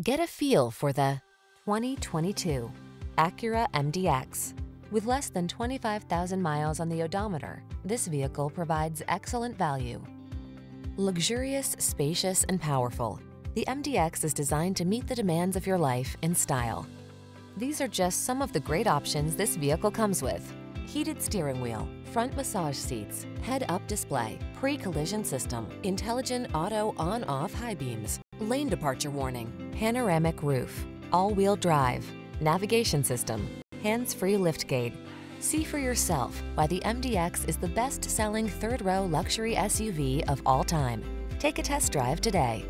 Get a feel for the 2022 Acura MDX. With less than 25,000 miles on the odometer, this vehicle provides excellent value. Luxurious, spacious, and powerful, the MDX is designed to meet the demands of your life in style. These are just some of the great options this vehicle comes with. Heated steering wheel, front massage seats, head-up display, pre-collision system, intelligent auto on-off high beams, lane departure warning, panoramic roof, all-wheel drive, navigation system, hands-free liftgate. See for yourself why the MDX is the best-selling third-row luxury SUV of all time. Take a test drive today.